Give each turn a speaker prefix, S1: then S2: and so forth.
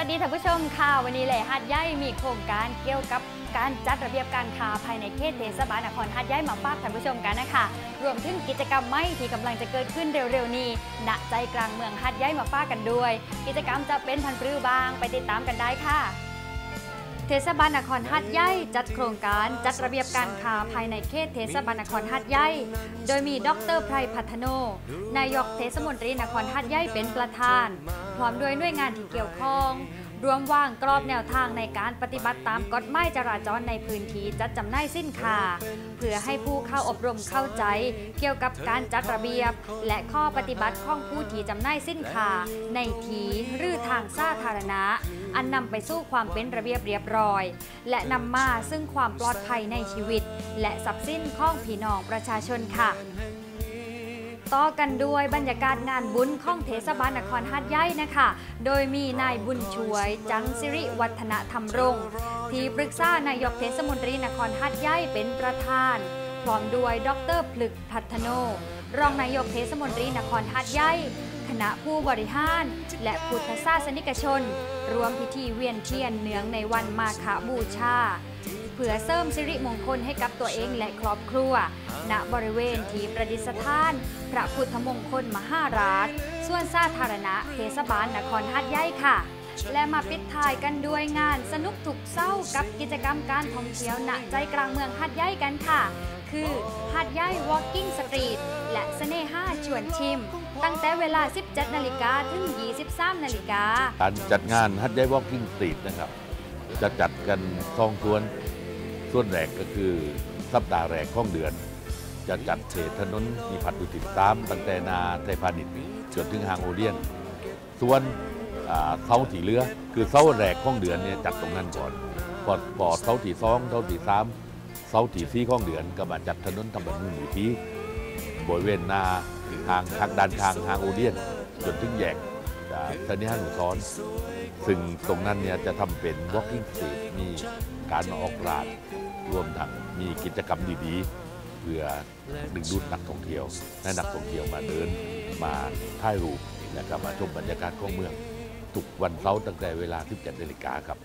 S1: วัสดีท่านผู้ชมค่ะ วันนี้แหละหาดใหญ่มีโครงการเกี่ยวกับการจัดระเบียบการค้าภายในเขตเทศบาลนครหาดใหญ่มาฝากท่านผู้ชมกันนะคะรวมถึงกิจกรรมใหม่ที่กำลังจะเกิดขึ้นเร็วๆนี้ณใจกลางเมืองหาดใหญ่มาฝากกันด้วย กิจกรรมจะเป็นพันปรื้อบางไปติดตามกันได้ค่ะเทศบาลนครหัดใหญ่จัดโครงการจัดระเบียบการค้าภายในเขตเทศบาลนครหัดใหญ่โดยมีดรไพรพัฒโน นายกเทศมนตรีนครหัดใหญ่เป็นประธาน พร้อมด้วยหน่วยงานที่เกี่ยวข้องรวมวางกรอบแนวทางในการปฏิบัติตามกฎหมายจราจรในพื้นที่จัดจำหน่ายสินค้าเพื่อให้ผู้เข้าอบรมเข้าใจ เกี่ยวกับการจัดระเบียบ และข้อปฏิบัติของผู้ที่จำหน่ายสินค้าในทีหรือทางสาธารณะ อันนำไปสู่ความเป็นระเบียบเรียบร้อย และนำมาซึ่งความปลอดภัยในชีวิต และทรัพย์สินของพี่น้องประชาชนค่ะ ต่อกันด้วยบรรยากาศงานบุญของเทศบาลนครหัดใหญ่นะคะ โดยมีนายบุญช่วยจังสิริวัฒนธรรมรงค์ที่ปรึกษานายกเทศมนตรีนครหัดใหญ่เป็นประธาน พร้อมด้วยดรพลึกพัฒโน รองนายกเทศมนตรีนครหัดใหญ่คณะผู้บริหาร และพุทธศาสนิกชน รวมพิธีเวียนเทียนเนืองในวันมาฆบูชา พื่อเสริมสิริมงคลให้กับตัวเองและครอบครัว ณบริเวณที่ประดิษฐาน พระพุทธมงคลมหาราชส่วนสาธารณะเทศบาลนครหัดใหญ่ค่ะ และมาปิดท้ายกันด้วยงานสนุกถูกเศร้ากับกิจกรรมการท่องเที่ยวณใจกลางเมืองหัดใหญ่กันค่ะ คือหัดใหญ่ Walking Street และเสน่ห้าชวนชิม ตั้งแต่เวลา 17 นาฬิกาถึง 23 นาฬิกา
S2: การจัดงานหาดใหญ่ walking street นะครับจะจัดกันสองส่วน ส่วนแรกก็คือสัปดาห์แรกของเดือน จะจัดที่ถนนนิพัทธ์อุทิศสามตั้งแต่หน้าไทยพาณิชย์จนถึงห้างโอเดียน ส่วนเสาร์ที่เหลือคือเสาร์แรกของเดือนเนี่ยจัดตรงนั้นก่อนพอพอเสาร์ที่สองเสาร์ที่สามเสาร์ที่สี่ของเดือนก็มาจัดถนนทำบันมุนอยู่ที่บริเวณนาทางทางด้านทางหางโอเดียน จนถึงแยกจากสนิหานุสรณ์ซึ่งตรงนั้นเนี่ยจะทำเป็น walking street มี การออกราดรวมทั้งมีกิจกรรมดีๆ เพื่อดึงดูดนักท่องเที่ยวให้นักท่องเที่ยวมาเดินมาถ่ายรูปและก็มาชมบรรยากาศของเมือง ทุกวันเสาร์ตั้งแต่เวลา 17นาฬิกาครับ